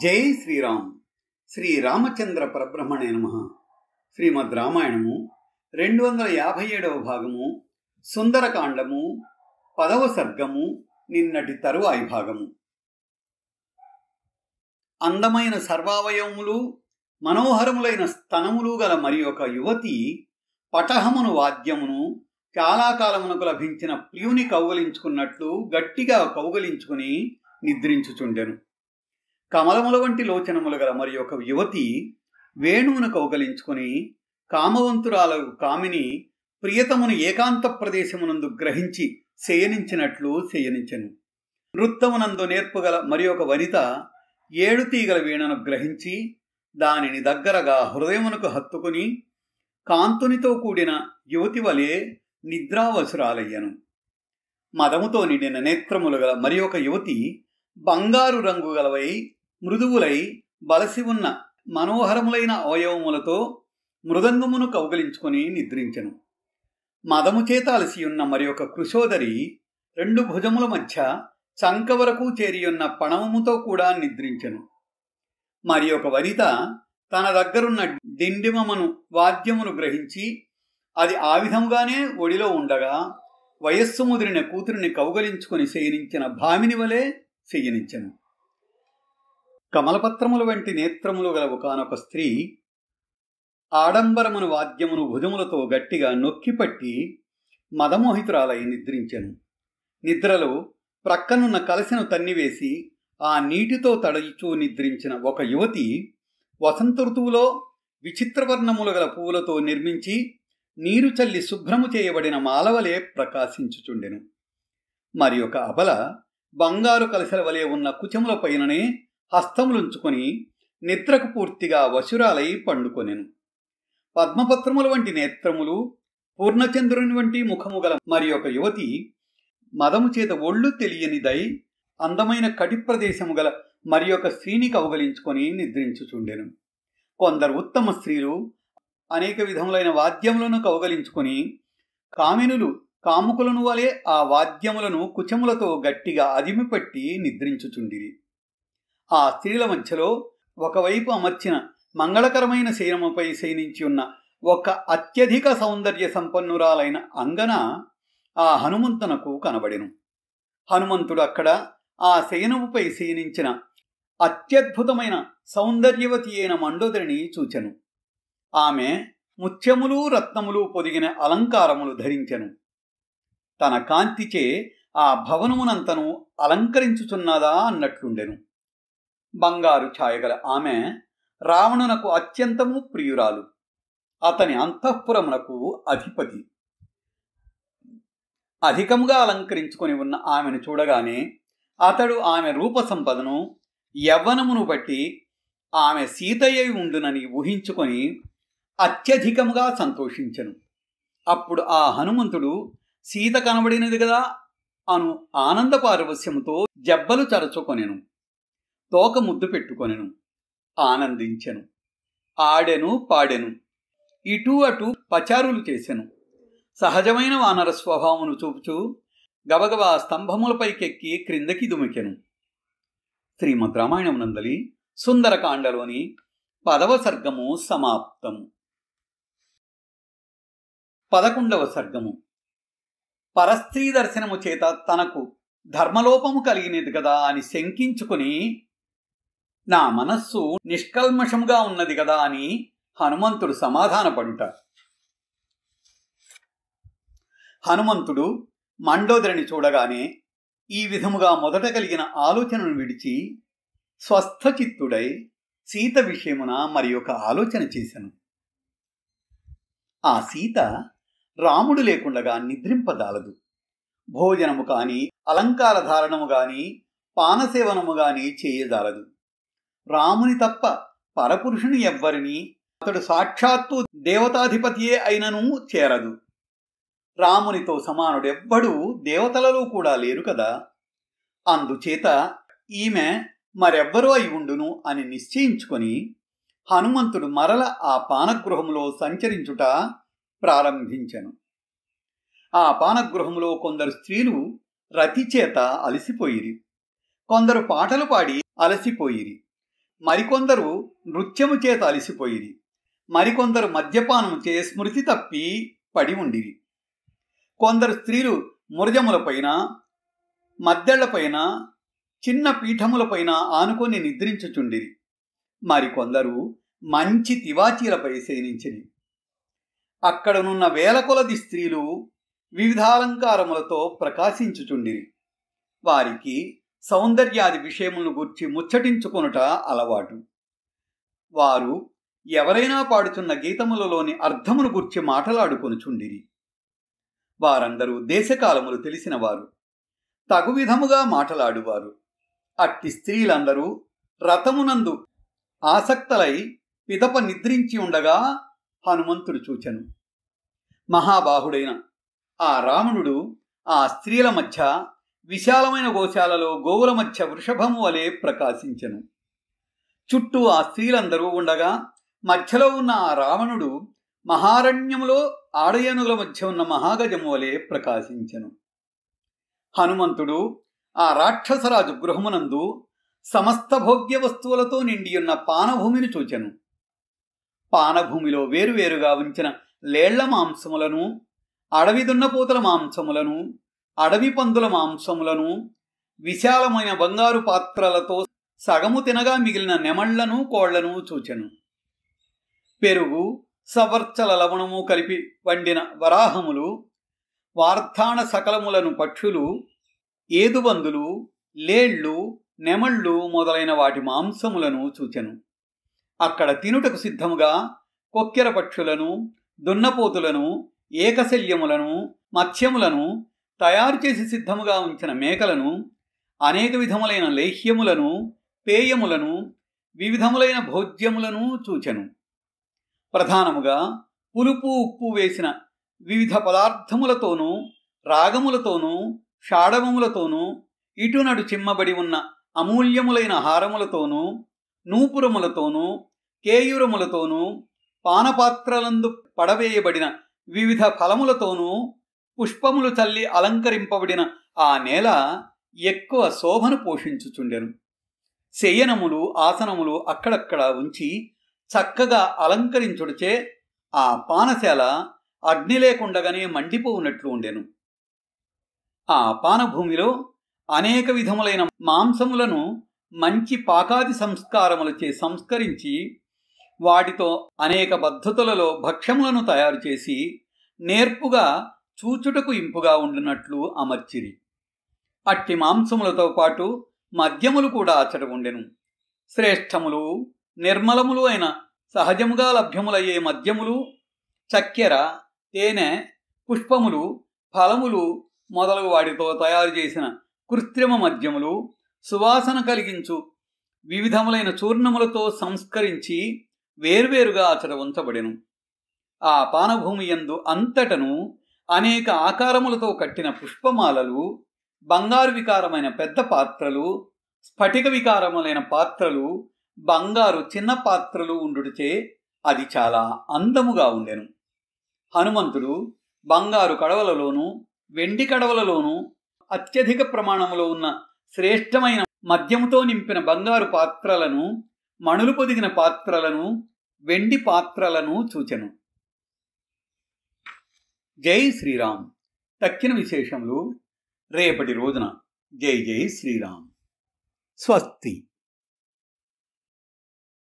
జై శ్రీరామ్. శ్రీ రామచంద్ర పరబ్రహ్మణే నమ. శ్రీమద్ రామాయణము రెండు వందల యాభై ఏడవ భాగము సుందరకాండము పదవ సర్గము నిన్నటి తరువాయి భాగము. అందమైన సర్వావయవములు మనోహరములైన స్తనములు గల మరి ఒక యువతి పటహమును వాద్యమును చాలా కాలమునకు లభించిన ప్రియుని కౌగలించుకున్నట్లు గట్టిగా కౌగలించుకుని నిద్రించుచుండెను. కమలముల వంటి లోచనములు గల మరి ఒక యువతి వేణువును కౌగలించుకుని కామవంతురాలకు కామిని ప్రియతమును ఏకాంత ప్రదేశమునందు గ్రహించి శయనించినట్లు శయనించెను. నృత్తమునందు నేర్పుగల మరి ఒక వనిత ఏడు తీగల వీణను గ్రహించి దానిని దగ్గరగా హృదయమునకు హత్తుకుని కాంతునితో కూడిన యువతి వలె నిద్రావసురాలయ్యను. మదముతో నిండిన నేత్రములు గల మరి ఒక యువతి బంగారు రంగు గలవై మృదువులై బలసి ఉన్న మనోహరములైన అవయవములతో మృదంగమును కౌగలించుకొని నిద్రించెను. మదము చేత అలసియున్న మరి ఒక కృషోదరి రెండు భుజముల మధ్య చంక వరకు చేరియున్న పణవముతో కూడా నిద్రించెను. మరి ఒక వనిత తన దగ్గరున్న డిండిమమును వాద్యమును గ్రహించి అది ఆ విధముగానే ఒడిలో ఉండగా వయస్సు ముదిరిన కూతురిని కౌగలించుకొని శయనించిన భామిని వలె శయనించెను. కమలపత్రముల వంటి నేత్రములు గల ఒకనొక స్త్రీ ఆడంబరమును వాద్యమును భుజములతో గట్టిగా నొక్కిపట్టి మదమోహితురాలై నిద్రించెను. నిద్రలో ప్రక్కనున్న కలసను తన్నివేసి ఆ నీటితో తడయిచూ నిద్రించిన ఒక యువతి వసంత ఋతువులో విచిత్రవర్ణములు గల పువ్వులతో నిర్మించి నీరు చల్లి శుభ్రము చేయబడిన మాలవలే ప్రకాశించుచుండెను. మరి ఒక అబల బంగారు కలసల వలె ఉన్న కుచముల పైననే హస్తములుంచుకొని నిద్రకు పూర్తిగా వశురాలై పండుకొనెను. పద్మపత్రముల వంటి నేత్రములు పూర్ణచంద్రుని వంటి ముఖము గల మరి ఒక యువతి మదము చేత ఒళ్ళు తెలియనిదై అందమైన కటి ప్రదేశము గల మరి ఒక స్త్రీని కౌగలించుకొని నిద్రించుచుండెను. కొందరు ఉత్తమ స్త్రీలు అనేక విధములైన వాద్యములను కౌగలించుకొని కామినులు కాముకులను వలె ఆ వాద్యములను కుచములతో గట్టిగా అదిమిపట్టి నిద్రించుచుండిరి. ఆ స్త్రీల మధ్యలో ఒకవైపు అమర్చిన మంగళకరమైన శయనముపై శయనించి ఉన్న ఒక అత్యధిక సౌందర్య సంపన్నురాలైన అంగన ఆ హనుమంతునకు కనబడెను. హనుమంతుడు అక్కడ ఆ శయనముపై శయనించిన అత్యద్భుతమైన సౌందర్యవతి అయిన మండోదరిని చూచెను. ఆమె ముత్యములు రత్నములు పొదిగిన అలంకారములు ధరించెను. తన కాంతిచే ఆ భవనమునంతను అలంకరించుచున్నదా అన్నట్లుండెను. బంగారు ఛాయగల ఆమె రావణునకు అత్యంతము ప్రియురాలు. అతని అంతఃపురమునకు అధిపతి. అధికంగా అలంకరించుకొని ఉన్న ఆమెను చూడగానే అతడు ఆమె రూప సంపదను యవ్వనమును బట్టి ఆమె సీతయ్య ఉండునని ఊహించుకొని అత్యధికముగా సంతోషించను. అప్పుడు ఆ హనుమంతుడు సీత కనబడినది కదా అను ఆనంద పారవస్యముతో జబ్బలు చరచుకొనెను. తోక ముద్దు పెట్టుకొనెను. ఆనందించెను. ఆడెను పాడెను. ఇటు అటు పచారులు చేసెను. సహజమైన వానర స్వభావమును చూపుచూ గబగబా స్తంభములపైకెక్కి క్రిందకి దుమికెను. శ్రీమద్ రామాయణం నందలి సుందరకాండలోని పదవ సర్గము సమాప్తము పదకొండవ సర్గము. పరస్త్రీ దర్శనము చేత తనకు ధర్మలోపము కలిగినది కదా అని శంకించుకుని నా మనస్సు నిష్కల్మషంగా ఉన్నది కదా అని హనుమంతుడు సమాధానపడుట హనుమంతుడు మండోదరిని చూడగానే ఈ విధముగా మొదట కలిగిన ఆలోచనను విడిచి స్వస్థచిత్తుడై సీత విషయమున మరి ఒక ఆలోచన చేశాను. ఆ సీత రాముడు లేకుండగా నిద్రింపదాలదు భోజనము కానీ అలంకార ధారణము కానీ పానసేవనము కానీ చేయదాలదు రాముని తప్ప పరపురుషుని ఎవ్వరిని అతడు సాక్షాత్తు దేవతాధిపతియే అయినను చేరదు. రామునితో సమానుడెవ్వడూ దేవతలలో కూడా లేరు కదా. అందుచేత ఈమె మరెవ్వరూ అయి ఉండును అని నిశ్చయించుకొని హనుమంతుడు మరల ఆ పానగృహంలో సంచరించుట ప్రారంభించెను. ఆ పానగృహంలో కొందరు స్త్రీలు రతి చేత అలసిపోయిరి. కొందరు పాటలు పాడి అలసిపోయిరి. మరికొందరు నృత్యము చేత అలిసిపోయిరి. మరికొందరు మద్యపానము చే స్మృతి తప్పి పడి ఉండిరి. కొందరు స్త్రీలు మురజములపైన మద్దెళ్ళపైన చిన్న పీఠములపైన ఆనుకొని నిద్రించుచుండిరి. మరికొందరు మంచి తివాచీలపై శయనించిరి అక్కడనున్న వేల కొలది స్త్రీలు వివిధాలంకారములతో ప్రకాశించుచుండిరి. వారికి సౌందర్యాది విషయములను గుర్చి ముచ్చటించుకొనుట అలవాటు. వారు ఎవరైనా పాడుచున్న గీతములలోని అర్థమును గుర్చి మాటలాడుకొనుచుండిరి. వారందరూ దేశకాలములు తెలిసినవారు. తగు విధముగా మాటలాడువారు. అట్టి స్త్రీలందరూ రథమునందు ఆసక్తలై పిదప నిద్రించి ఉండగా హనుమంతుడు చూచెను. మహాబాహుడైన ఆ రావణుడు ఆ స్త్రీల మధ్య విశాలమైన గోశాలలో గోవుల మధ్య వృషభము వలె ప్రకాశించెను. చుట్టూ ఆ స్త్రీలందరూ ఉండగా మధ్యలో ఉన్న ఆ రావణుడు మహారణ్యములో ఆడయనుల మధ్య ఉన్న మహాగజము వలె ప్రకాశించెను. హనుమంతుడు ఆ రాక్షసరాజు గృహమునందు సమస్త భోగ్య వస్తువులతో నిండియున్న పానభూమిని చూచెను. పానభూమిలో వేరువేరుగా ఉంచిన లేళ్ళ మాంసములను అడవి దున్నపోతల మాంసములను అడవి పందుల మాంసములను విశాలమైన బంగారు పాత్రలతో సగము తినగా మిగిలిన నెమళ్ళను కోళ్ళను చూచెను. పెరుగు సవర్చల లవణము కలిపి వండిన వరాహములు వార్ధాణ సకలములను పక్షులు ఏదుబందులు లేళ్ళు నెమళ్ళు మొదలైన వాటి మాంసములను చూచెను. అక్కడ తినుటకు సిద్ధముగా కొక్కెర పక్షులను దున్నపోతులను ఏకశల్యములను మత్స్యములను తయారు చేసి సిద్ధముగా ఉంచిన మేకలను అనేక విధములైన లేహ్యములను పేయములను వివిధములైన భోజ్యములను చూచెను. ప్రధానముగా పులుపు ఉప్పు వేసిన వివిధ పదార్థములతోనూ రాగములతోనూ షాడవములతోనూ ఇటునడు చిమ్మబడి ఉన్న అమూల్యములైన హారములతోనూ నూపురములతోనూ కేయురములతోనూ పానపాత్రలందు పడవేయబడిన వివిధ ఫలములతోనూ పుష్పములు చల్లి అలంకరింపబడిన ఆ నేల ఎక్కువ శోభను పోషించుచుండెను. శయనములు ఆసనములు అక్కడక్కడ ఉంచి చక్కగా అలంకరించుడిచే ఆ పానశాల అగ్ని లేకుండగానే మండిపోవునట్లు ఉండెను. ఆ పానభూమిలో అనేక విధములైన మాంసములను మంచి పాకాది సంస్కారములచే సంస్కరించి వాటితో అనేక పద్ధతులలో భక్ష్యములను తయారు చేసి నేర్పుగా చూచుటకు ఇంపుగా ఉండినట్లు అమర్చిరి. అట్టి మాంసములతో పాటు మద్యములు కూడా అచ్చట ఉండెను. శ్రేష్టములు నిర్మలములు అయిన సహజముగా లభ్యములయ్యే మద్యములు చక్కెర తేనె పుష్పములు ఫలములు మొదలగు వాటితో తయారు చేసిన కృత్రిమ మద్యములు సువాసన కలిగించు వివిధములైన చూర్ణములతో సంస్కరించి వేర్వేరుగా అచట ఉంచబడెను. ఆ పానభూమి యందు అంతటను అనేక ఆకారములతో కట్టిన పుష్పమాలలు బంగారు వికారమైన పెద్ద పాత్రలు స్ఫటిక వికారములైన పాత్రలు బంగారు చిన్న పాత్రలు ఉండుటచే అది చాలా అందముగా ఉండెను. హనుమంతుడు బంగారు కడవలలోనూ వెండి కడవలలోనూ అత్యధిక ప్రమాణంలో ఉన్న శ్రేష్టమైన మద్యముతో నింపిన బంగారు పాత్రలను మణులు పొదిగిన పాత్రలను వెండి పాత్రలను చూచెను. జై శ్రీరామ్. తక్కిన విశేషములు రేపటి రోజున. జై జై శ్రీరామ్. స్వస్తి.